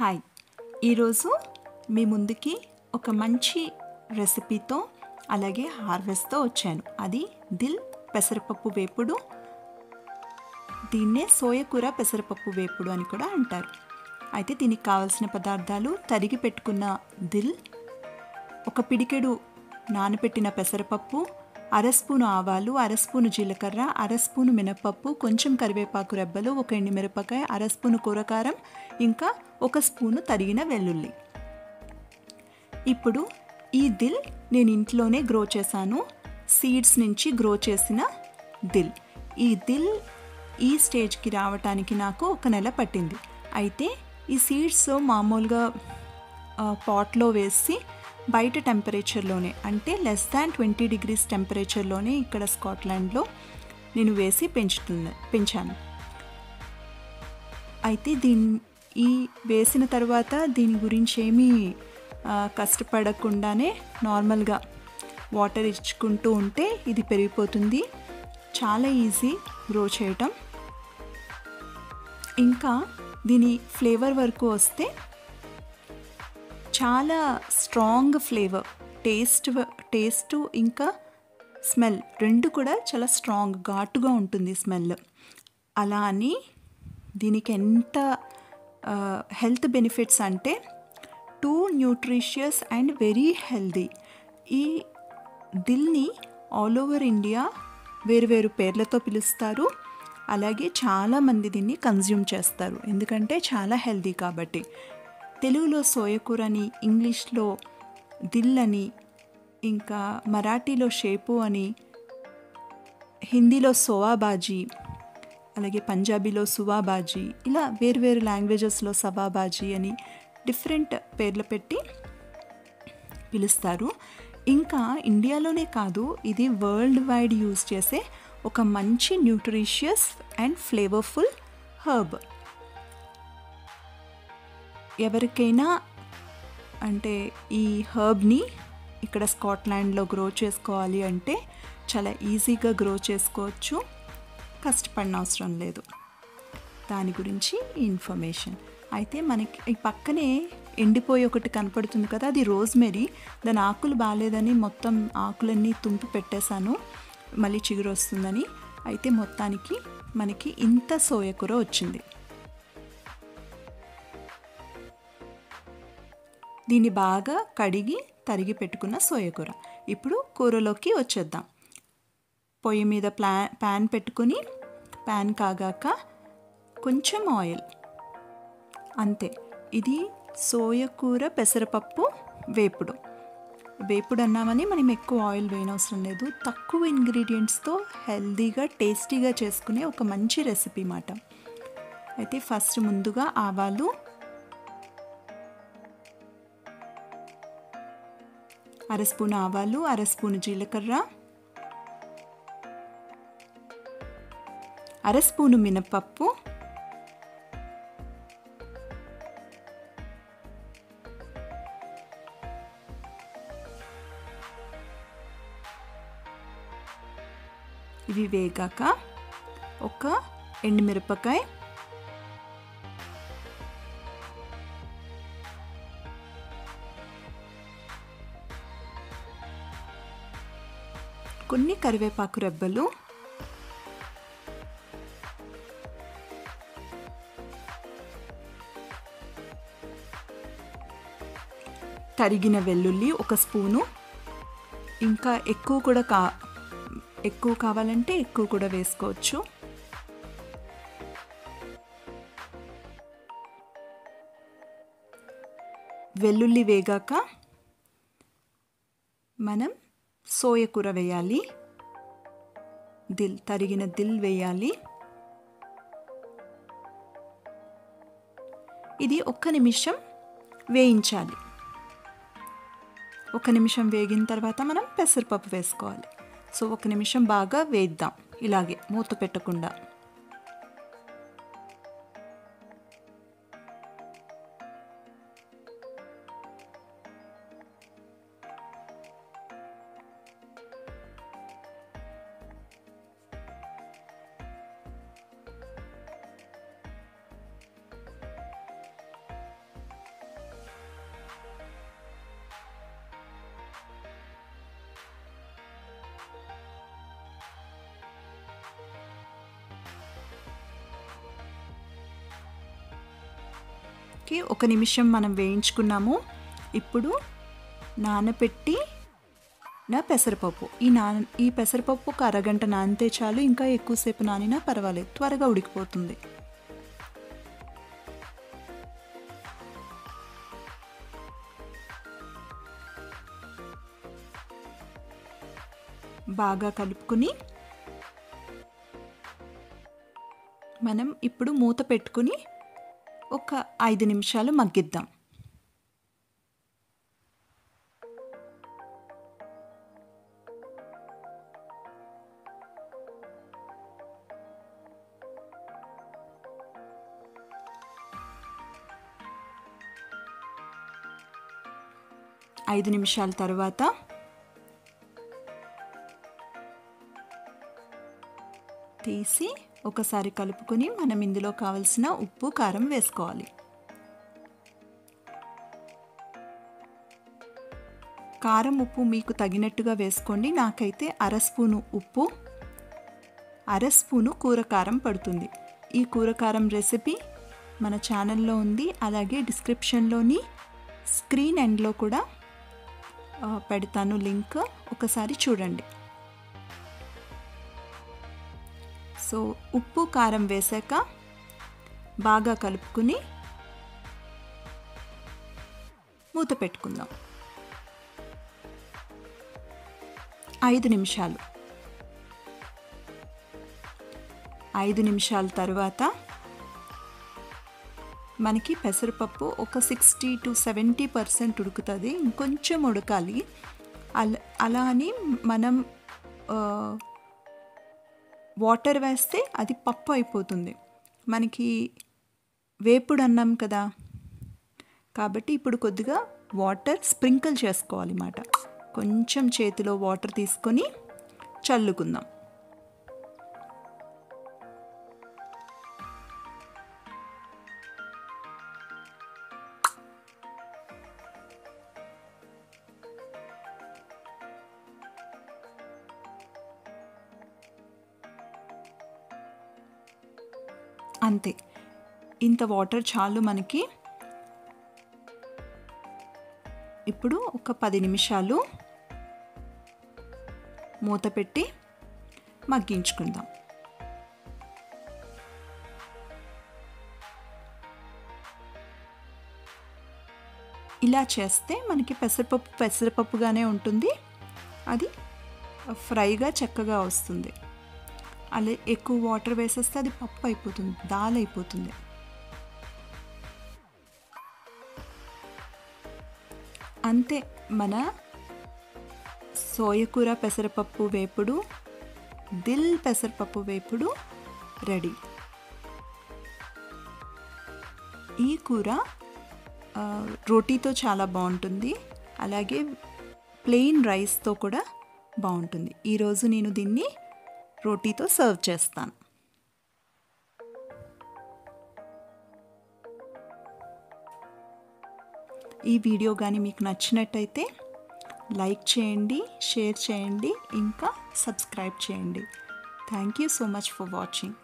Hi. ఈరోజు మీ ముందుకి ఒక మంచి రెసిపీతో అలాగే హార్వెస్ట్తో వచ్చాను. అది దిల్ పెసరపప్పు వేపుడు. దీన్నే సోయకూర పెసరపప్పు వేపుడు అని కూడా అంటారు. అయితే దీనికి కావలసిన పదార్థాలు తరిగి పెట్టుకున్న దిల్ ఒక పిడికెడు నానబెట్టిన పెసరపప్పు అరస్పూను ఆవాలు అరస్పూను జీలకర్ర అరస్పూను మినపప్పు కొంచెం కరివేపాకు రెబ్బలు ఒక ఎండి మిరపకాయ అరస్పూను కూరకారం ఇంకా ఒక స్పూను తరిగిన వెల్లుల్లి. ఇప్పుడు ఈ దిల్ నేను ఇంట్లోనే గ్రో చేశాను. సీడ్స్ నుంచి గ్రో చేసిన దిల్. ఈ దిల్ ఈ స్టేజ్కి రావటానికి నాకు ఒక నెల పట్టింది. అయితే ఈ సీడ్స్ మామూలుగా పాట్లో వేసి బయట టెంపరేచర్లోనే అంటే లెస్ దాన్ ట్వంటీ డిగ్రీస్ టెంపరేచర్లోనే ఇక్కడ స్కాట్లాండ్లో నేను వేసి పెంచుతున్న పెంచాను. అయితే దీని ఈ వేసిన తర్వాత దీని గురించి ఏమీ కష్టపడకుండానే నార్మల్గా వాటర్ ఇచ్చుకుంటూ ఉంటే ఇది పెరిగిపోతుంది. చాలా ఈజీ గ్రో చేయటం. ఇంకా దీని ఫ్లేవర్ వరకు వస్తే చాలా స్ట్రాంగ్ ఫ్లేవర్ టేస్ట్ టేస్ట్ ఇంకా స్మెల్ రెండు కూడా చాలా స్ట్రాంగ్ ఘాటుగా ఉంటుంది స్మెల్ అలా అని దీనికి ఎంత హెల్త్ బెనిఫిట్స్ అంటే too nutritious and very healthy ఈ దిల్ని ఆల్ ఓవర్ ఇండియా వేరు వేరు పేర్లతో పిలుస్తారు. అలాగే చాలామంది దీన్ని కన్జ్యూమ్ చేస్తారు. ఎందుకంటే చాలా హెల్దీ కాబట్టి. తెలుగులో సోయకూర అని ఇంగ్లీష్లో దిల్ అని ఇంకా మరాఠీలో షేపు అని హిందీలో సోవాబాజీ అలాగే పంజాబీలో సువాబాజీ ఇలా వేరు వేరు లాంగ్వేజెస్లో సవాబాజీ అని డిఫరెంట్ పేర్లు పెట్టి పిలుస్తారు. ఇంకా ఇండియాలోనే కాదు ఇది వరల్డ్ వైడ్ యూజ్ చేసే ఒక మంచి న్యూట్రిషియస్ అండ్ ఫ్లేవర్ఫుల్ హర్బ్. ఎవరికైనా అంటే ఈ హర్బ్ని ఇక్కడ స్కాట్లాండ్లో గ్రో చేసుకోవాలి అంటే చాలా ఈజీగా గ్రో చేసుకోవచ్చు. కష్టపడిన అవసరం లేదు. దాని గురించి ఇన్ఫర్మేషన్. అయితే మనకి ఈ పక్కనే ఎండిపోయి ఒకటి కనపడుతుంది కదా అది రోజ్మెరీ. దాని ఆకులు బాగాలేదని మొత్తం ఆకులన్నీ తుంపి పెట్టేశాను. మళ్ళీ చిగురు వస్తుందని అయితే మొత్తానికి మనకి ఇంత సోయకూర వచ్చింది. దీన్ని బాగా కడిగి తరిగి పెట్టుకున్న సోయకూర ఇప్పుడు కూరలోకి వచ్చేద్దాం. పొయ్యి మీద ప్లా ప్యాన్ పెట్టుకుని ప్యాన్ కాగాక కొంచెం ఆయిల్. అంతే. ఇది సోయకూర పెసరపప్పు వేపుడు. వేపుడు అన్నామని మనం ఎక్కువ ఆయిల్ వేయనవసరం లేదు. తక్కువ ఇంగ్రీడియంట్స్తో హెల్దీగా టేస్టీగా చేసుకునే ఒక మంచి రెసిపీ మాట. అయితే ఫస్ట్ ముందుగా ఆవాలు అర స్పూన్ ఆవాలు అర స్పూన్ జీలకర్ర అర స్పూను మినపప్పు ఇవి వేగాక ఒక ఎండుమిరపకాయ కొన్ని కరివేపాకు రెబ్బలు. తరిగిన వెల్లుల్లి ఒక స్పూను. ఇంకా ఎక్కువ కూడా కా ఎక్కువ కావాలంటే ఎక్కువ కూడా వేసుకోవచ్చు. వెల్లుల్లి వేగాక మనం సోయకూర వేయాలి. దిల్ తరిగిన దిల్ వేయాలి. ఇది ఒక్క నిమిషం వేయించాలి. ఒక నిమిషం వేగిన తర్వాత మనం పెసరపప్పు వేసుకోవాలి. సో ఒక నిమిషం బాగా వేద్దాం. ఇలాగే మూత పెట్టకుండా. కి ఒక నిమిషం మనం వేయించుకున్నాము. ఇప్పుడు నానపెట్టి నా పెసరపప్పు. ఈ నా ఈ పెసరపప్పు ఒక అరగంట నానితే చాలు ఇంకా ఎక్కువసేపు నానినా పర్వాలేదు. త్వరగా ఉడికిపోతుంది. బాగా కలుపుకుని మనం ఇప్పుడు మూత పెట్టుకుని ఒక ఐదు నిమిషాలు మగ్గిద్దాం. ఐదు నిమిషాల తర్వాత తీసి ఒకసారి కలుపుకొని మనం ఇందులో కావలసిన ఉప్పు కారం వేసుకోవాలి. కారం ఉప్పు మీకు తగినట్టుగా వేసుకోండి. నాకైతే అర స్పూను ఉప్పు అర స్పూను కూర కారం పడుతుంది. ఈ కూర కారం రెసిపీ మన ఛానల్లో ఉంది. అలాగే డిస్క్రిప్షన్లోని స్క్రీన్ ఎండ్లో కూడా పెడతాను లింక్. ఒకసారి చూడండి. సో ఉప్పు కారం వేసాక బాగా కలుపుకుని మూత పెట్టుకుందాం. ఐదు నిమిషాలు. ఐదు నిమిషాల తర్వాత మనకి పెసరపప్పు ఒక సిక్స్టీ టు సెవెంటీ పర్సెంట్ ఉడుకుతుంది. ఇంకొంచెం ఉడకాలి. అలా అలా అని మనం వాటర్ వేస్తే అది పప్పు అయిపోతుంది. మనకి వేపుడు అన్నాం కదా. కాబట్టి ఇప్పుడు కొద్దిగా వాటర్ స్ప్రింకిల్ చేసుకోవాలి అన్నమాట. కొంచెం చేతిలో వాటర్ తీసుకొని చల్లుకుందాం. అంతే. ఇంత వాటర్ చాలు మనకి. ఇప్పుడు ఒక పది నిమిషాలు మూత పెట్టి మగ్గించుకుందాం. ఇలా చేస్తే మనకి పెసరపప్పు పెసరపప్పుగానే ఉంటుంది. అది ఫ్రైగా చక్కగా వస్తుంది. అలా ఎక్కువ వాటర్ వేసేస్తే అది పప్పు అయిపోతుంది దాల్ అయిపోతుంది. అంతే మన సోయకూర పెసరపప్పు వేపుడు దిల్ పెసరపప్పు వేపుడు రెడీ. ఈ కూర రోటీతో చాలా బాగుంటుంది అలాగే ప్లెయిన్ రైస్తో కూడా బాగుంటుంది. ఈరోజు నేను దీన్ని రోటీతో సర్వ్ చేస్తాను. ఈ వీడియో కానీ మీకు నచ్చినట్టయితే లైక్ చేయండి షేర్ చేయండి ఇంకా సబ్స్క్రైబ్ చేయండి. Thank you so much for watching.